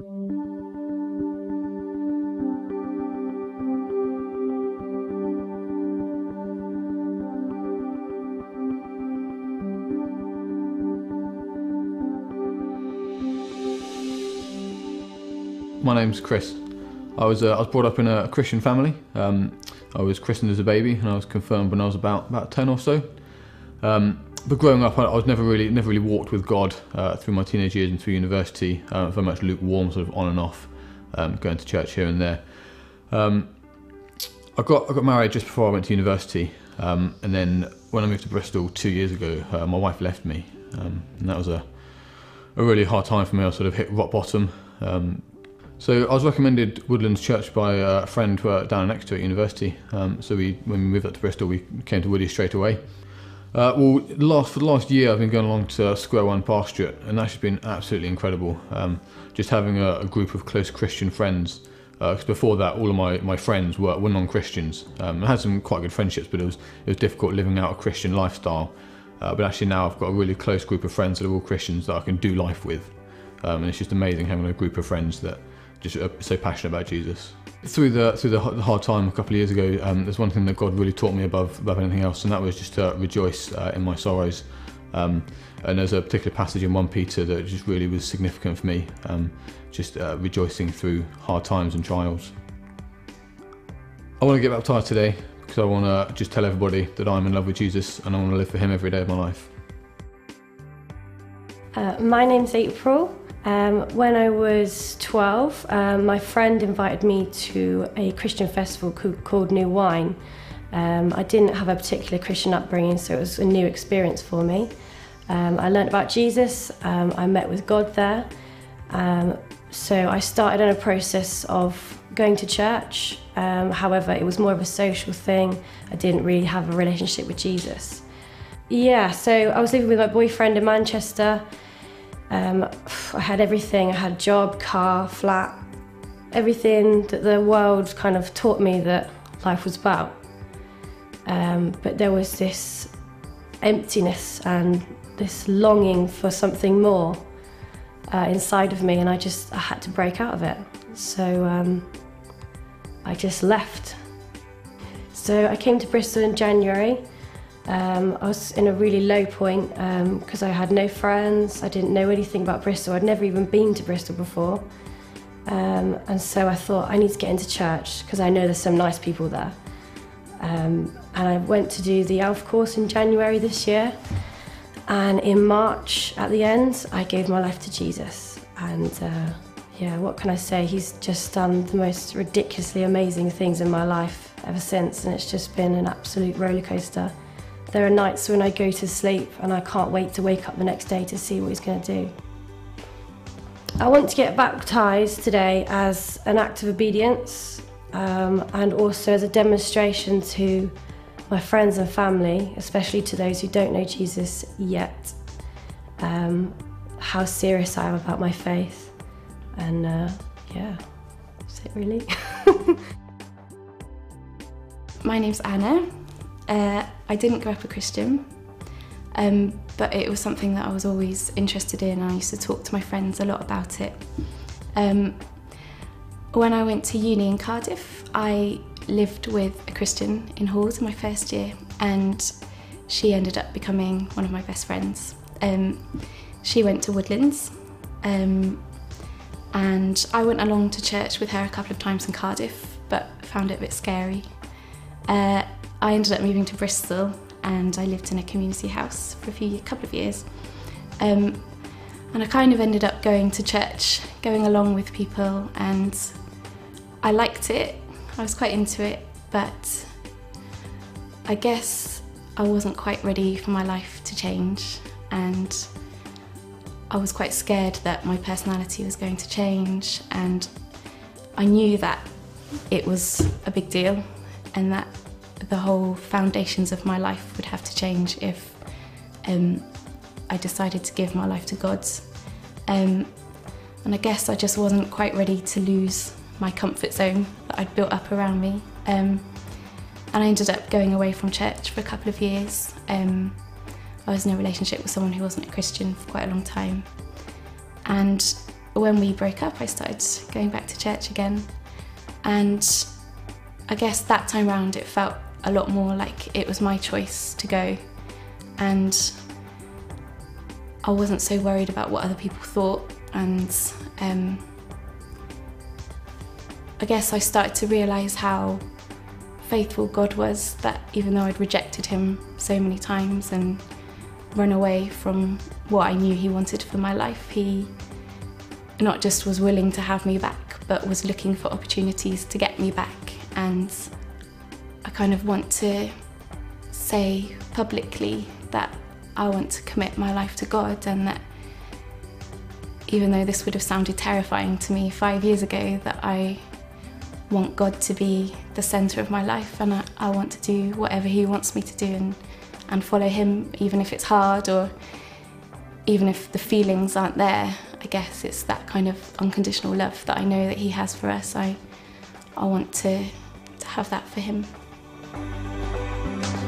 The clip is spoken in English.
My name's Chris. I was uh, I was brought up in a Christian family. Um, I was christened as a baby, and I was confirmed when I was about about ten or so. Um, but growing up, I, was never really never really walked with God uh, through my teenage years and through university. Uh, very much lukewarm, sort of on and off, um, going to church here and there. Um, I got I got married just before I went to university, um, and then when I moved to Bristol two years ago, uh, my wife left me, um, and that was a a really hard time for me. I sort of hit rock bottom. Um, so I was recommended Woodlands Church by a friend who, uh, down next to at university. So we, when we moved up to Bristol, we came to Woody straight away. Uh, well, last for the last year, I've been going along to Square One Pastorate, and that's just been absolutely incredible. Um, just having a, a, group of close Christian friends. Because uh, before that, all of my, my friends were, were non-Christians. Um, I had some quite good friendships, but it was it was difficult living out a Christian lifestyle. Uh, but actually now I've got a really close group of friends that are all Christians that I can do life with, um, and it's just amazing having a group of friends that just are so passionate about Jesus. Through the through the hard time a couple of years ago, um, there's one thing that God really taught me above above anything else, and that was just to rejoice uh, in my sorrows. Um, and there's a particular passage in 1 Peter that just really was significant for me, um, just uh, rejoicing through hard times and trials. I want to get baptised today because I want to just tell everybody that I'm in love with Jesus and I want to live for Him every day of my life. Uh, my name's April. Um, when I was 12, um, my friend invited me to a Christian festival called New Wine. Um, I didn't have a particular Christian upbringing, so it was a new experience for me. Um, I learned about Jesus, um, I met with God there. Um, so I started on a process of going to church. however, it was more of a social thing. I didn't really have a relationship with Jesus. Yeah, so I was living with my boyfriend in Manchester. Um, I had everything. I had job, car, flat, everything that the world kind of taught me that life was about. Um, but there was this emptiness and this longing for something more uh, inside of me, and I just I had to break out of it. So um, I just left. So I came to Bristol in January. Um, I was in a really low point because um, I had no friends, I didn't know anything about Bristol, I'd never even been to Bristol before. Um, and so I thought I need to get into church because I know there's some nice people there. Um, and I went to do the Alpha course in January this year. And in March, at the end, I gave my life to Jesus. And uh, yeah, what can I say? He's just done the most ridiculously amazing things in my life ever since. And it's just been an absolute roller coaster. There are nights when I go to sleep and I can't wait to wake up the next day to see what he's going to do. I want to get baptised today as an act of obedience um, and also as a demonstration to my friends and family, especially to those who don't know Jesus yet, um, how serious I am about my faith. And uh, yeah, that's it really. my name's Anna. Uh, I didn't grow up a Christian, um, but it was something that I was always interested in. And I used to talk to my friends a lot about it. Um, when I went to uni in Cardiff, I lived with a Christian in halls in my first year, and she ended up becoming one of my best friends. Um, she went to Woodlands, um, and I went along to church with her a couple of times in Cardiff, but found it a bit scary. Uh, I ended up moving to Bristol and I lived in a community house for a few couple of years. Um, and I kind of ended up going to church, going along with people, and I liked it. I was quite into it, but I guess I wasn't quite ready for my life to change, and I was quite scared that my personality was going to change, and I knew that it was a big deal and that the whole foundations of my life would have to change if um, I decided to give my life to God. Um, and I guess I just wasn't quite ready to lose my comfort zone that I'd built up around me. Um, and I ended up going away from church for a couple of years. Um, I was in a relationship with someone who wasn't a Christian for quite a long time. And when we broke up, I started going back to church again. And I guess that time round, it felt a lot more like it was my choice to go. And I wasn't so worried about what other people thought. And um, I guess I started to realise how faithful God was that even though I'd rejected Him so many times and run away from what I knew He wanted for my life, He not just was willing to have me back, but was looking for opportunities to get me back. And I kind of want to say publicly that I want to commit my life to God and that even though this would have sounded terrifying to me five years ago, that I want God to be the centre of my life and I, I, want to do whatever He wants me to do and, and follow Him, even if it's hard or even if the feelings aren't there. I guess it's that kind of unconditional love that I know that He has for us. I, I want to, to have that for Him. Thank you.